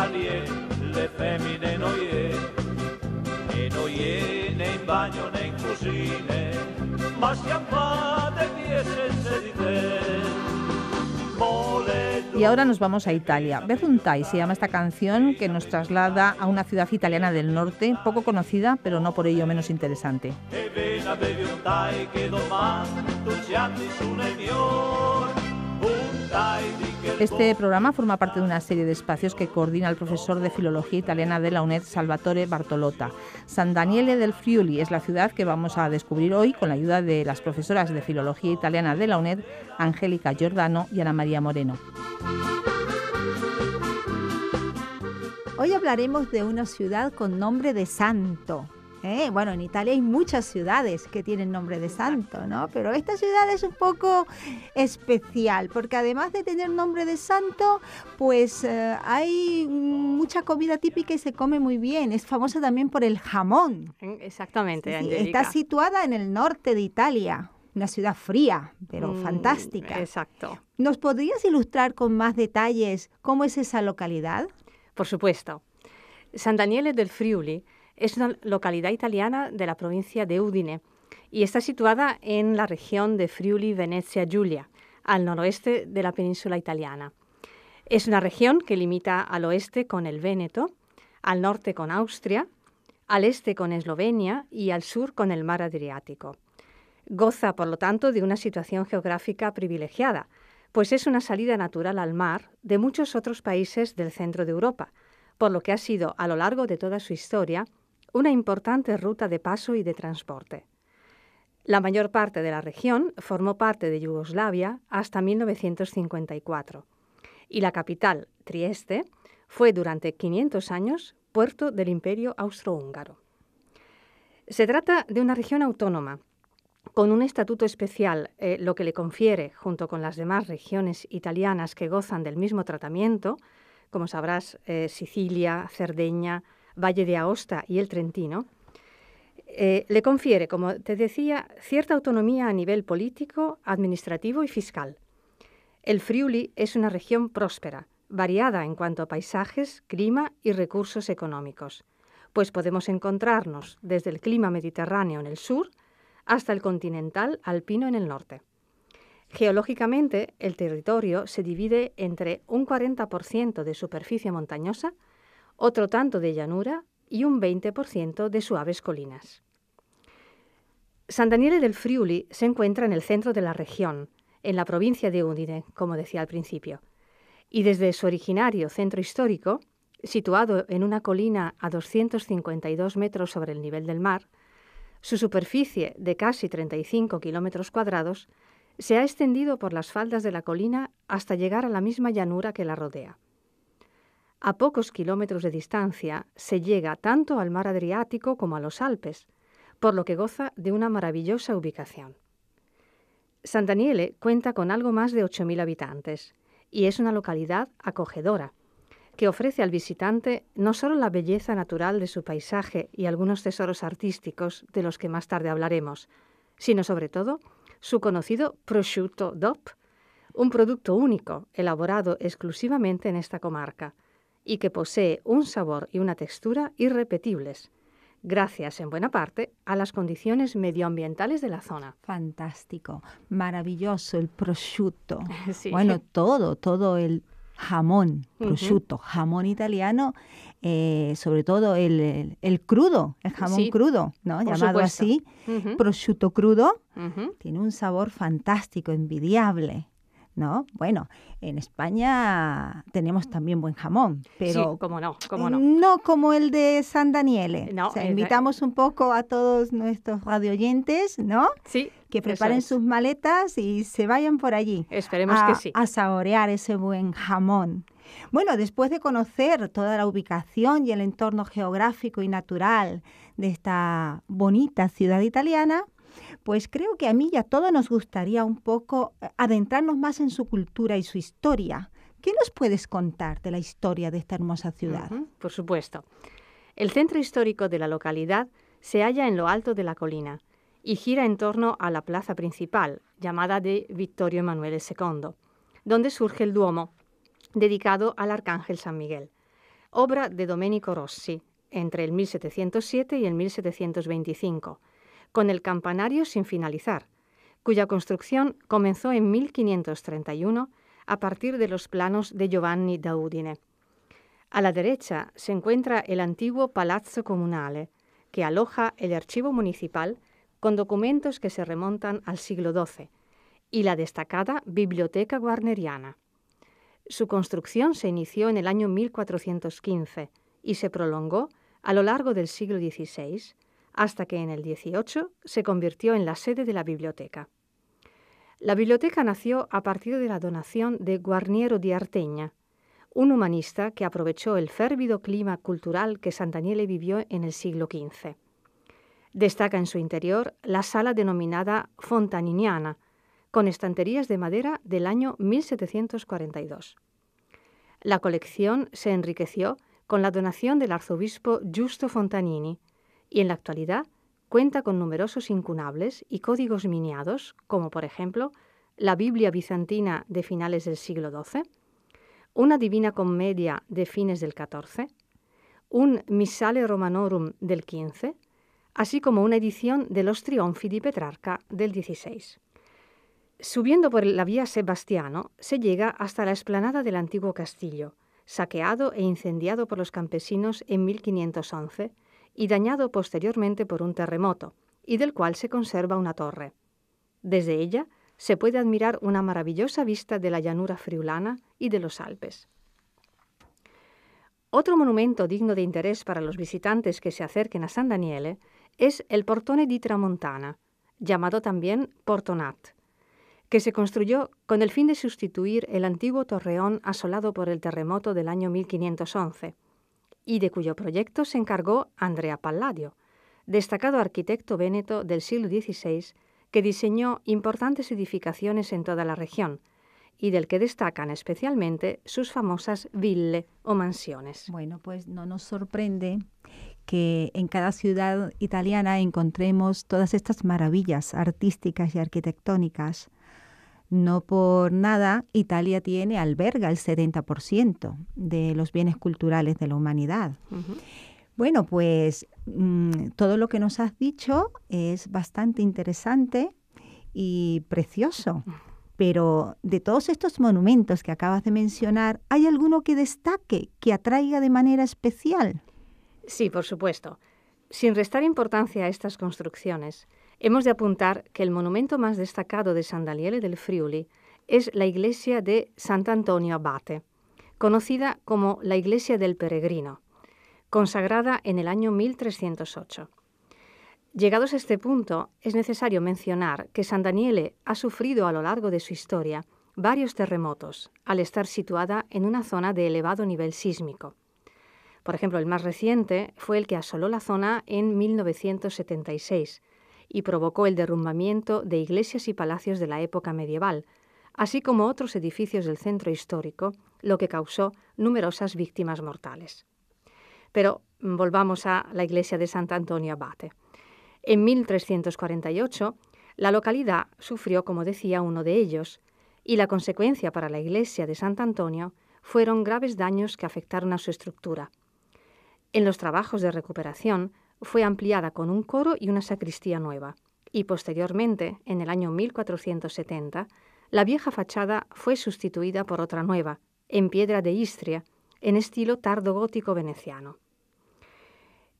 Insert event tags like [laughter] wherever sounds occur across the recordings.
e tagliere le femmine noie e noie né in bagno né in cucine ma schiaffate vie senza di te Y ahora nos vamos a Italia. Berruntai se llama esta canción que nos traslada a una ciudad italiana del norte, poco conocida, pero no por ello menos interesante. Este programa forma parte de una serie de espacios que coordina el profesor de Filología Italiana de la UNED, Salvatore Bartolotta. San Daniele del Friuli es la ciudad que vamos a descubrir hoy con la ayuda de las profesoras de Filología Italiana de la UNED, Angélica Giordano y Ana María Moreno. Hoy hablaremos de una ciudad con nombre de santo, ¿eh? Bueno, en Italia hay muchas ciudades que tienen nombre de santo, ¿no? Pero esta ciudad es un poco especial, porque además de tener nombre de santo, pues eh, hay mucha comida típica y se come muy bien. Es famosa también por el jamón. Exactamente, Está situada en el norte de Italia. Una ciudad fría, pero mm, fantástica. Exacto. ¿Nos podrías ilustrar con más detalles cómo es esa localidad? Por supuesto. San Daniele del Friuli es una localidad italiana de la provincia de Udine y está situada en la región de Friuli Venezia Giulia, al noroeste de la península italiana. Es una región que limita al oeste con el Véneto, al norte con Austria, al este con Eslovenia y al sur con el mar Adriático. Goza, por lo tanto, de una situación geográfica privilegiada, pues es una salida natural al mar de muchos otros países del centro de Europa, por lo que ha sido, a lo largo de toda su historia, una importante ruta de paso y de transporte. La mayor parte de la región formó parte de Yugoslavia hasta 1954 y la capital, Trieste, fue durante 500 años puerto del Imperio Austrohúngaro. Se trata de una región autónoma, con un estatuto especial, eh, lo que le confiere, junto con las demás regiones italianas que gozan del mismo tratamiento, como sabrás, eh, Sicilia, Cerdeña, Valle de Aosta y el Trentino, eh, le confiere, como te decía, cierta autonomía a nivel político, administrativo y fiscal. El Friuli es una región próspera, variada en cuanto a paisajes, clima y recursos económicos, pues podemos encontrarnos desde el clima mediterráneo en el sur hasta el continental alpino en el norte. Geológicamente, el territorio se divide entre un 40% de superficie montañosa, otro tanto de llanura y un 20% de suaves colinas. San Daniele del Friuli se encuentra en el centro de la región, en la provincia de Udine, como decía al principio, y desde su originario centro histórico, situado en una colina a 252 metros sobre el nivel del mar, su superficie de casi 35 kilómetros cuadrados se ha extendido por las faldas de la colina hasta llegar a la misma llanura que la rodea. A pocos kilómetros de distancia se llega tanto al mar Adriático como a los Alpes, por lo que goza de una maravillosa ubicación. San Daniele cuenta con algo más de 8.000 habitantes y es una localidad acogedora, que ofrece al visitante no solo la belleza natural de su paisaje y algunos tesoros artísticos de los que más tarde hablaremos, sino sobre todo su conocido prosciutto DOP, un producto único elaborado exclusivamente en esta comarca, y que posee un sabor y una textura irrepetibles, gracias en buena parte a las condiciones medioambientales de la zona. Fantástico, maravilloso el prosciutto. [laughs] Bueno, todo, todo el jamón, prosciutto, jamón italiano, eh, sobre todo el, crudo, el jamón crudo, ¿no? Llamado así, prosciutto crudo, tiene un sabor fantástico, envidiable. ¿No? Bueno, en España tenemos también buen jamón, pero sí, no, cómo no. no como el de San Daniele. No, invitamos un poco a todos nuestros radioyentes, ¿no? Sí. Que preparen sus maletas y se vayan por allí. Esperemos a, que sí. A saborear ese buen jamón. Bueno, después de conocer toda la ubicación y el entorno geográfico y natural de esta bonita ciudad italiana, pues creo que a mí y a todos nos gustaría un poco eh, adentrarnos más en su cultura y su historia. ¿Qué nos puedes contar de la historia de esta hermosa ciudad? por supuesto. El centro histórico de la localidad se halla en lo alto de la colina y gira en torno a la plaza principal, llamada de Vittorio Emanuele II, donde surge el Duomo, dedicado al Arcángel San Miguel, obra de Domenico Rossi entre el 1707 y el 1725, con el campanario sin finalizar, cuya construcción comenzó en 1531 a partir de los planos de Giovanni da Udine. A la derecha se encuentra el antiguo Palazzo Comunale, que aloja el archivo municipal con documentos que se remontan al siglo XII, y la destacada Biblioteca Guarneriana. Su construcción se inició en el año 1415 y se prolongó a lo largo del siglo XVI, hasta que en el XVIII se convirtió en la sede de la biblioteca. La biblioteca nació a partir de la donación de Guarniero di Arteña, un humanista que aprovechó el férvido clima cultural que Sant'Aniele vivió en el siglo XV. Destaca en su interior la sala denominada Fontaniniana, con estanterías de madera del año 1742. La colección se enriqueció con la donación del arzobispo Giusto Fontanini y en la actualidad cuenta con numerosos incunables y códigos miniados, como por ejemplo la Biblia bizantina de finales del siglo XII, una Divina Commedia de fines del XIV, un Missale Romanorum del XV, así como una edición de los Trionfi di Petrarca del XVI. Subiendo por la vía Sebastiano, se llega hasta la explanada del antiguo castillo, saqueado e incendiado por los campesinos en 1511 y dañado posteriormente por un terremoto, y del cual se conserva una torre. Desde ella se puede admirar una maravillosa vista de la llanura friulana y de los Alpes. Otro monumento digno de interés para los visitantes que se acerquen a San Daniele es el Portone di Tramontana, llamado también Portonat, que se construyó con el fin de sustituir el antiguo torreón asolado por el terremoto del año 1511 y de cuyo proyecto se encargó Andrea Palladio, destacado arquitecto véneto del siglo XVI que diseñó importantes edificaciones en toda la región y del que destacan especialmente sus famosas ville o mansiones. Bueno, pues no nos sorprende que en cada ciudad italiana encontremos todas estas maravillas artísticas y arquitectónicas no por nada, Italia tiene, alberga el 70% de los bienes culturales de la humanidad. Bueno, pues mm, todo lo que nos has dicho es bastante interesante y precioso. Pero de todos estos monumentos que acabas de mencionar, ¿hay alguno que destaque, que atraiga de manera especial? Sí, por supuesto. Sin restar importancia a estas construcciones, Hemos de apuntar que el monumento más destacado de San Daniele del Friuli es la iglesia de Sant'Antonio Abate, conocida como la iglesia del peregrino, consagrada en el año 1308. Llegados a este punto, es necesario mencionar que San Daniele ha sufrido a lo largo de su historia varios terremotos, al estar situada en una zona de elevado nivel sísmico. Por ejemplo, el más reciente fue el que asoló la zona en 1976, y provocó el derrumbamiento de iglesias y palacios de la época medieval, así como otros edificios del centro histórico, lo que causó numerosas víctimas mortales. Pero volvamos a la iglesia de Sant'Antonio Abate. En 1348, la localidad sufrió, como decía, uno de ellos, y la consecuencia para la iglesia de Sant'Antonio fueron graves daños que afectaron a su estructura. En los trabajos de recuperación fue ampliada con un coro y una sacristía nueva, y posteriormente, en el año 1470, la vieja fachada fue sustituida por otra nueva, en piedra de Istria, en estilo tardogótico veneciano.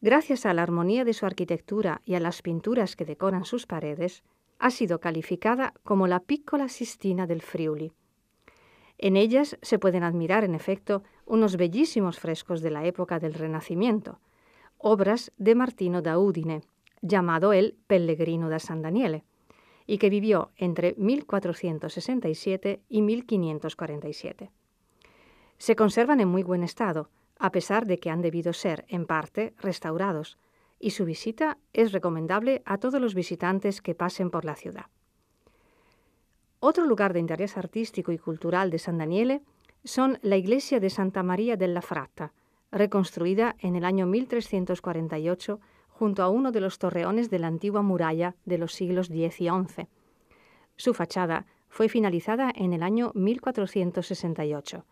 Gracias a la armonía de su arquitectura y a las pinturas que decoran sus paredes, ha sido calificada como la Piccola Sistina del Friuli. En ellas se pueden admirar, en efecto, unos bellísimos frescos de la época del Renacimiento, obras de Martino da Udine, llamado el Pellegrino da San Daniele, y que vivió entre 1467 y 1547. Se conservan en muy buen estado, a pesar de que han debido ser, en parte, restaurados, y su visita es recomendable a todos los visitantes que pasen por la ciudad. Otro lugar de interés artístico y cultural de San Daniele son la iglesia de Santa María della Fratta, reconstruida en el año 1348 junto a uno de los torreones de la antigua muralla de los siglos X y XI. Su fachada fue finalizada en el año 1468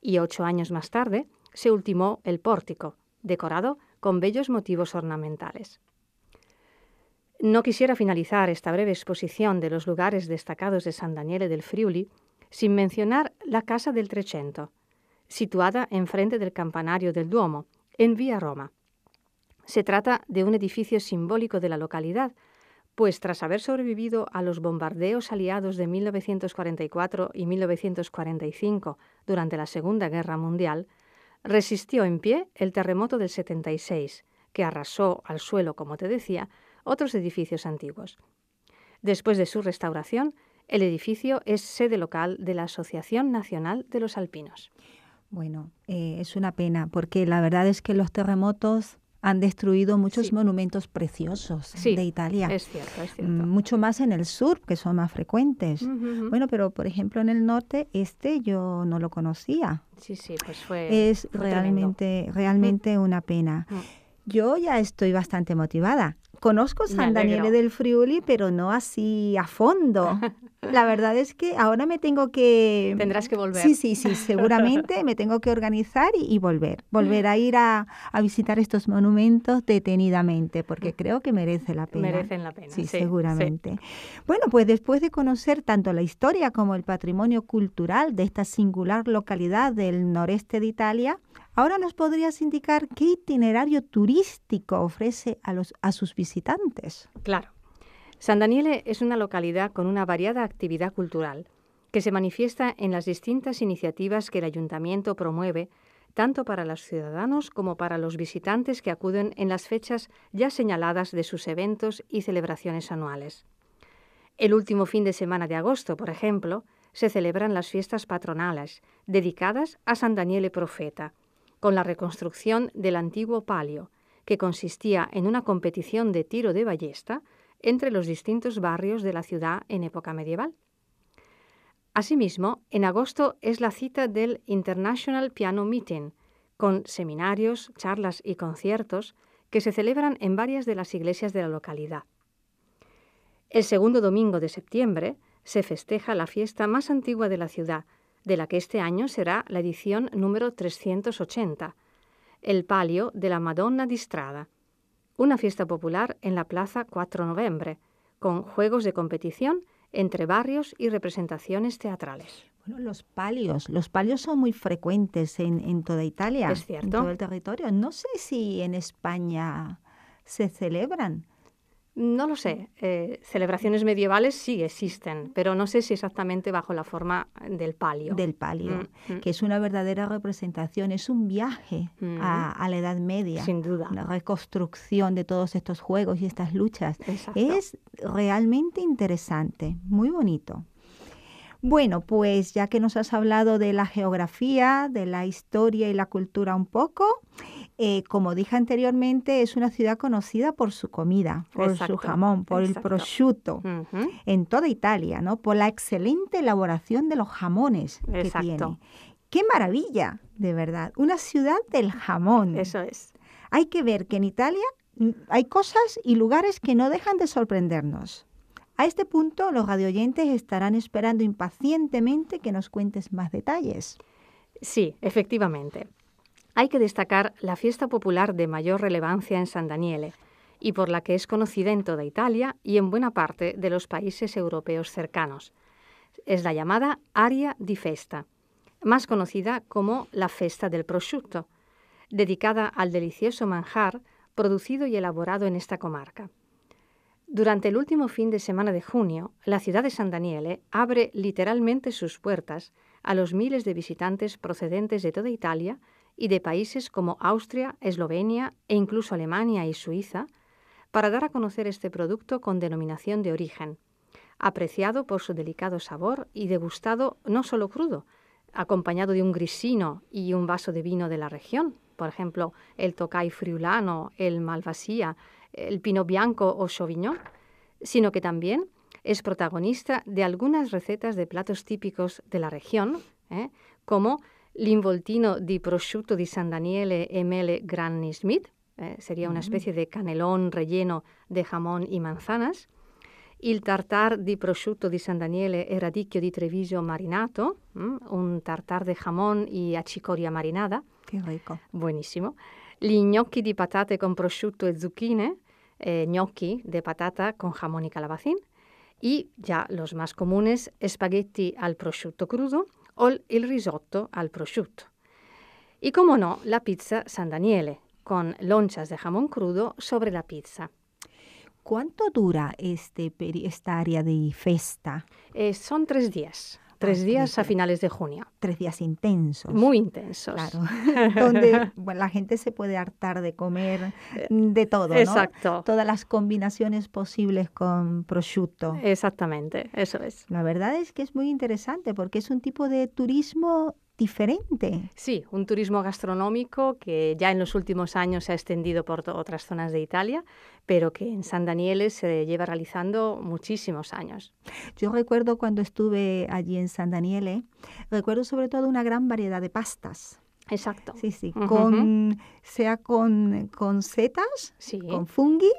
y ocho años más tarde se ultimó el pórtico, decorado con bellos motivos ornamentales. No quisiera finalizar esta breve exposición de los lugares destacados de San Daniele del Friuli sin mencionar la Casa del Trecento, situada enfrente del campanario del Duomo, en Vía Roma. Se trata de un edificio simbólico de la localidad, pues tras haber sobrevivido a los bombardeos aliados de 1944 y 1945 durante la Segunda Guerra Mundial, resistió en pie el terremoto del 76, que arrasó al suelo, como te decía, otros edificios antiguos. Después de su restauración, el edificio es sede local de la Asociación Nacional de los Alpinos. Bueno, eh, es una pena porque la verdad es que los terremotos han destruido muchos monumentos preciosos de Italia. Es cierto, es cierto. Mm, mucho más en el sur, que son más frecuentes. Bueno, pero por ejemplo en el norte, este yo no lo conocía. Sí, sí, pues fue. Es realmente, realmente una pena. Yo ya estoy bastante motivada. Conozco San Daniele del Friuli, pero no así a fondo. [laughs] La verdad es que ahora me tengo que... Tendrás que volver. Sí, sí, sí, [laughs] seguramente me tengo que organizar y, volver. Volver a ir a, visitar estos monumentos detenidamente, porque creo que merece la pena. Merecen la pena. Sí, seguramente. Bueno, pues después de conocer tanto la historia como el patrimonio cultural de esta singular localidad del noreste de Italia, Ahora nos podrías indicar qué itinerario turístico ofrece a, los, a sus Claro. San Daniele es una localidad con una variada actividad cultural que se manifiesta en las distintas iniciativas que el ayuntamiento promueve tanto para los ciudadanos como para los visitantes que acuden en las fechas ya señaladas de sus eventos y celebraciones anuales. El último fin de semana de agosto, por ejemplo, se celebran las fiestas patronales dedicadas a San Daniele Profeta, con la reconstrucción del antiguo palio, que consistía en una competición de tiro de ballesta entre los distintos barrios de la ciudad en época medieval. Asimismo, en agosto es la cita del International Piano Meeting, con seminarios, charlas y conciertos que se celebran en varias de las iglesias de la localidad. El segundo domingo de septiembre se festeja la fiesta más antigua de la ciudad, de la que este año será la edición número 380, el palio de la Madonna di Strada, una fiesta popular en la Plaza 4 Noviembre, con juegos de competición entre barrios y representaciones teatrales. Bueno, los palios, los palios son muy frecuentes en, en toda Italia, es cierto. en todo el territorio. No sé si en España se celebran. No lo sé. Eh, celebraciones medievales sí existen, pero no sé si exactamente bajo la forma del palio. Del palio, mm, mm. que es una verdadera representación, es un viaje mm. a, la Edad Media. Sin duda. La reconstrucción de todos estos juegos y estas luchas. Es realmente interesante, muy bonito. Bueno, pues ya que nos has hablado de la geografía, de la historia y la cultura un poco, eh, como dije anteriormente, es una ciudad conocida por su comida, por su jamón, por el prosciutto, en toda Italia, ¿no? Por la excelente elaboración de los jamones que tiene. ¡Qué maravilla! De verdad, una ciudad del jamón. Eso es. Hay que ver que en Italia mm, hay cosas y lugares que no dejan de sorprendernos. A este punto, los radioyentes estarán esperando impacientemente que nos cuentes más detalles. Sí, efectivamente. Hay que destacar la fiesta popular de mayor relevancia en San Daniele y por la que es conocida en toda Italia y en buena parte de los países europeos cercanos. Es la llamada Aria di Festa, más conocida como la Festa del Prosciutto, dedicada al delicioso manjar producido y elaborado en esta comarca. Durante el último fin de semana de junio, la ciudad de San Daniele abre literalmente sus puertas a los miles de visitantes procedentes de toda Italia y de países como Austria, Eslovenia e incluso Alemania y Suiza, para dar a conocer este producto con denominación de origen, apreciado por su delicado sabor y degustado no solo crudo, acompañado de un grisino y un vaso de vino de la región, por ejemplo, el Tokai friulano, el Malvasia, el Pino Bianco o Sauvignon, sino que también es protagonista de algunas recetas de platos típicos de la región, ¿eh? como l'involtino di prosciutto di San Daniele e mele Granny Smith, eh, sería una especie de canelón relleno de jamón y manzanas, il tartar di prosciutto di San Daniele e radicchio di Treviso marinato, mm, un tartar de jamón y achicoria marinada. Qué rico. Buenísimo. Gli gnocchi di patate con prosciutto e zucchine, eh, gnocchi de patata con jamón y calabacín. Y ya los más comunes, spaghetti al prosciutto crudo o el risotto al prosciutto. Y como no, la pizza San Daniele, con lonchas de jamón crudo sobre la pizza. ¿Cuánto dura este, esta área de festa? Eh, son tres días. Tres días a finales de junio. Tres días intensos. Muy intensos. Claro. [laughs] Donde la gente se puede hartar de comer de todo, ¿no? Exacto. Todas las combinaciones posibles con prosciutto. Exactamente, eso es. La verdad es que es muy interesante porque es un tipo de turismo diferente. Sí, un turismo gastronómico que ya en los últimos años se ha extendido por otras zonas de Italia, pero que en San Daniele se lleva realizando muchísimos años. Yo recuerdo cuando estuve allí en San Daniele, recuerdo sobre todo una gran variedad de pastas. Exacto. Sí, sí. con, sea con, con setas, con fungi,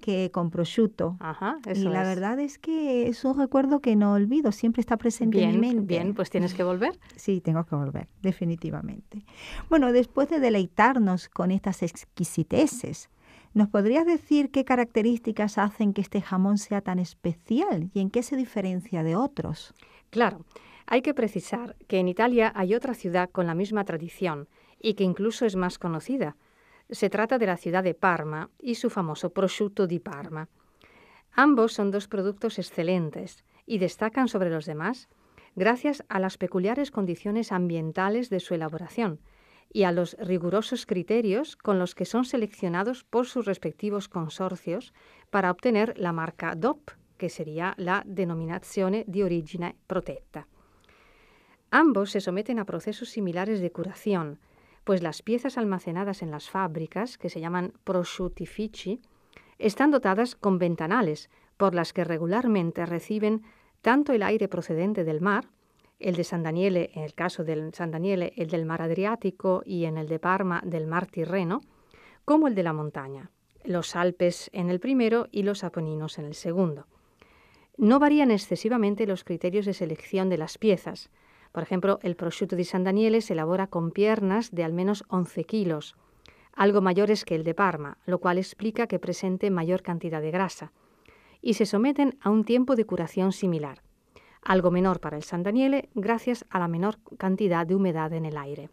que con prosciutto. Ajá, y la verdad es que es un recuerdo que no olvido, siempre está presente en mi mente. Bien, pues tienes que volver. [laughs] Sí, tengo que volver, definitivamente. Bueno, después de deleitarnos con estas exquisiteces, ¿nos podrías decir qué características hacen que este jamón sea tan especial y en qué se diferencia de otros? Claro. Hay que precisar que en Italia hay otra ciudad con la misma tradición y que incluso es más conocida. Se trata de la ciudad de Parma y su famoso prosciutto di Parma. Ambos son dos productos excelentes y destacan sobre los demás gracias a las peculiares condiciones ambientales de su elaboración y a los rigurosos criterios con los que son seleccionados por sus respectivos consorcios para obtener la marca DOP, que sería la Denominazione di Origine Protetta. Ambos se someten a procesos similares de curación, pues las piezas almacenadas en las fábricas, que se llaman prosciutifici, están dotadas con ventanales por las que regularmente reciben tanto el aire procedente del mar, el de San Daniele, en el caso del San Daniele, el del mar Adriático y en el de Parma del mar Tirreno, como el de la montaña, los Alpes en el primero y los Apeninos en el segundo. No varían excesivamente los criterios de selección de las piezas, por ejemplo, el prosciutto di San Daniele se elabora con piernas de al menos 11 kilos, algo mayores que el de Parma, lo cual explica que presente mayor cantidad de grasa, y se someten a un tiempo de curación similar, algo menor para el San Daniele gracias a la menor cantidad de humedad en el aire.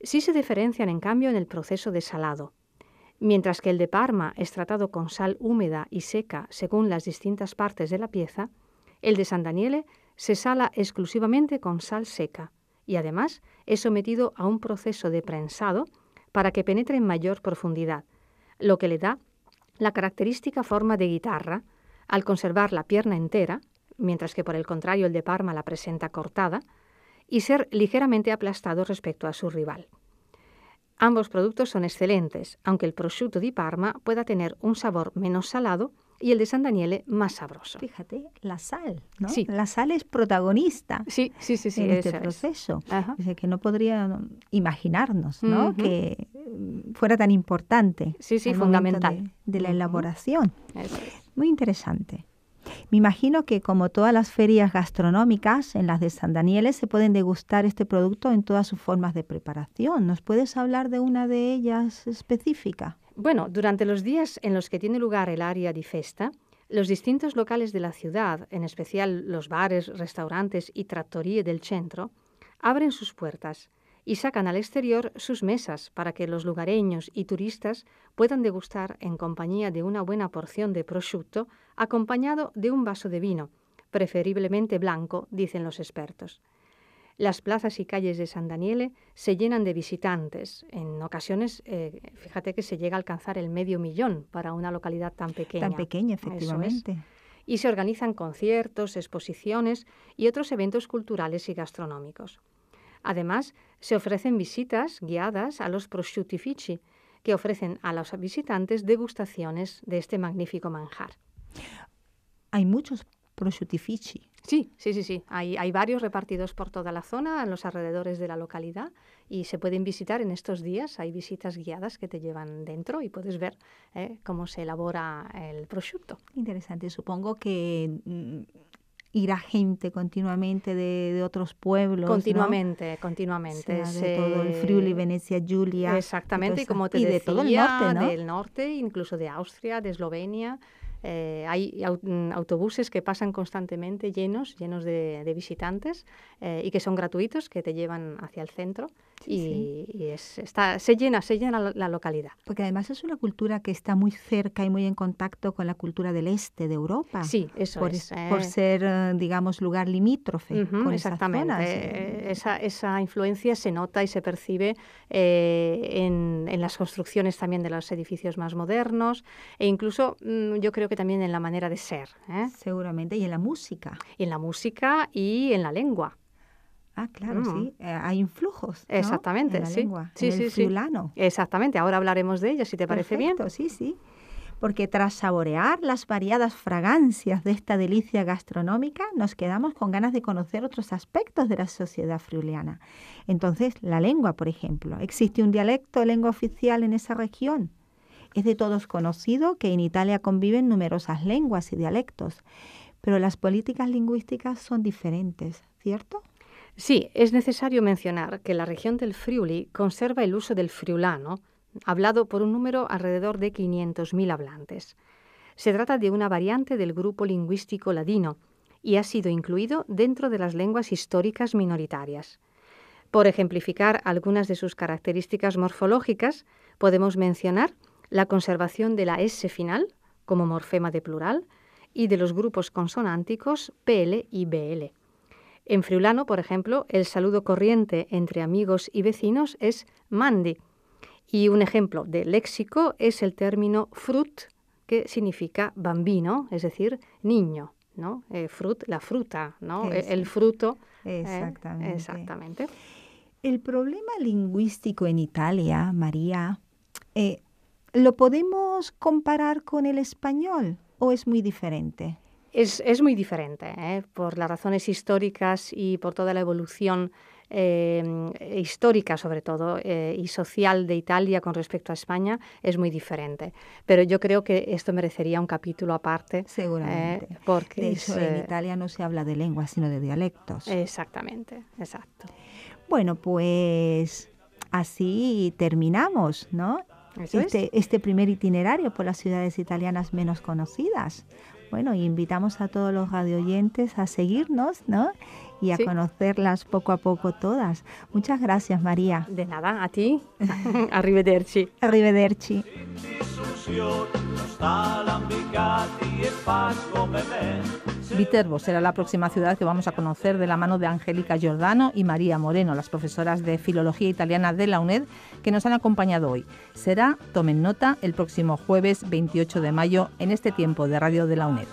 Sí se diferencian, en cambio, en el proceso de salado. Mientras que el de Parma es tratado con sal húmeda y seca según las distintas partes de la pieza, el de San Daniele se sala exclusivamente con sal seca y además es sometido a un proceso de prensado para que penetre en mayor profundidad, lo que le da la característica forma de guitarra al conservar la pierna entera, mientras que por el contrario el de Parma la presenta cortada, y ser ligeramente aplastado respecto a su rival. Ambos productos son excelentes, aunque el prosciutto di Parma pueda tener un sabor menos salado y el de San Daniele más sabroso. Fíjate, la sal, ¿no? Sí. La sal es protagonista sí, sí, sí, sí, en este proceso. Es. que no podría imaginarnos, ¿no? Que fuera tan importante. Sí, sí, fundamental. De, la elaboración. Muy interesante. Me imagino que como todas las ferias gastronómicas, en las de San Daniele se pueden degustar este producto en todas sus formas de preparación. ¿Nos puedes hablar de una de ellas específica? Bueno, durante los días en los que tiene lugar el área de festa, los distintos locales de la ciudad, en especial los bares, restaurantes y trattorie del centro, abren sus puertas y sacan al exterior sus mesas para que los lugareños y turistas puedan degustar en compañía de una buena porción de prosciutto acompañado de un vaso de vino, preferiblemente blanco, dicen los expertos. Las plazas y calles de San Daniele se llenan de visitantes. En ocasiones, eh, fíjate que se llega a alcanzar el medio millón para una localidad tan pequeña. Tan pequeña, efectivamente. Y se organizan conciertos, exposiciones y otros eventos culturales y gastronómicos. Además, se ofrecen visitas guiadas a los prosciutifici, que ofrecen a los visitantes degustaciones de este magnífico manjar. Hay muchos prosciutifici. Sí, sí, sí, sí. Hay, hay varios repartidos por toda la zona, en los alrededores de la localidad, y se pueden visitar en estos días. Hay visitas guiadas que te llevan dentro y puedes ver eh, cómo se elabora el prosciutto. Interesante. Supongo que mm, irá gente continuamente de, otros pueblos. Continuamente, continuamente. de todo el Friuli, Venecia, Giulia. Exactamente, y, como te decía, de todo el norte, ¿no? del norte, incluso de Austria, de Eslovenia. Eh, hay mm, autobuses que pasan constantemente llenos, llenos de, visitantes eh, y que son gratuitos, que te llevan hacia el centro y, está, se llena, se llena la, localidad. Porque además es una cultura que está muy cerca y muy en contacto con la cultura del este de Europa. Sí, eso por, es. por eh. ser, digamos, lugar limítrofe con exactamente. Esa, esa, influencia se nota y se percibe en, en, las construcciones también de los edificios más modernos e incluso mm, yo creo que también en la manera de ser. ¿eh? Seguramente, y en la música. Y en la música y en la lengua. Ah, claro, sí. Mm. Eh, hay influjos. Exactamente, en la sí. Lengua, sí, en el sí, Exactamente, ahora hablaremos de ello, si te parece bien. Sí, sí. Porque tras saborear las variadas fragancias de esta delicia gastronómica, nos quedamos con ganas de conocer otros aspectos de la sociedad friuliana. Entonces, la lengua, por ejemplo. ¿Existe un dialecto lengua oficial en esa región? Es de todos conocido que en Italia conviven numerosas lenguas y dialectos, pero las políticas lingüísticas son diferentes, ¿cierto? Sí, es necesario mencionar que la región del Friuli conserva el uso del friulano, hablado por un número alrededor de 500.000 hablantes. Se trata de una variante del grupo lingüístico ladino y ha sido incluido dentro de las lenguas históricas minoritarias. Por ejemplificar algunas de sus características morfológicas, podemos mencionar la conservación de la S final como morfema de plural y de los grupos consonánticos PL y BL. En friulano, por ejemplo, el saludo corriente entre amigos y vecinos es mandi. Y un ejemplo de léxico es el término frut, que significa bambino, es decir, niño. ¿no? Eh, frut, la fruta, ¿no? E, el fruto. ¿eh? Exactamente. exactamente. El problema lingüístico en Italia, María, eh, ¿Lo podemos comparar con el español o es muy diferente? Es, muy diferente, ¿eh? por las razones históricas y por toda la evolución eh, histórica sobre todo eh, y social de Italia con respecto a España es muy diferente. Pero yo creo que esto merecería un capítulo aparte. Seguramente. porque de hecho, en Italia no se habla de lenguas, sino de dialectos. Exactamente, exacto. Bueno, pues así terminamos, ¿no? este, este primer itinerario por las ciudades italianas menos conocidas. Bueno, y invitamos a todos los radioyentes a seguirnos, ¿no? Y a conocerlas poco a poco todas. Muchas gracias, María. De nada, a ti. [laughs] Arrivederci. Arrivederci. Viterbo será la próxima ciudad que vamos a conocer de la mano de Angélica Giordano y María Moreno, las profesoras de Filología Italiana de la UNED que nos han acompañado hoy. Será, tomen nota, el próximo jueves 28 de mayo en este tiempo de radio de la UNED.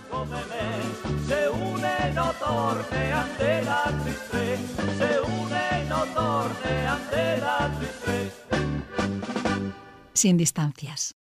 Sin distancias.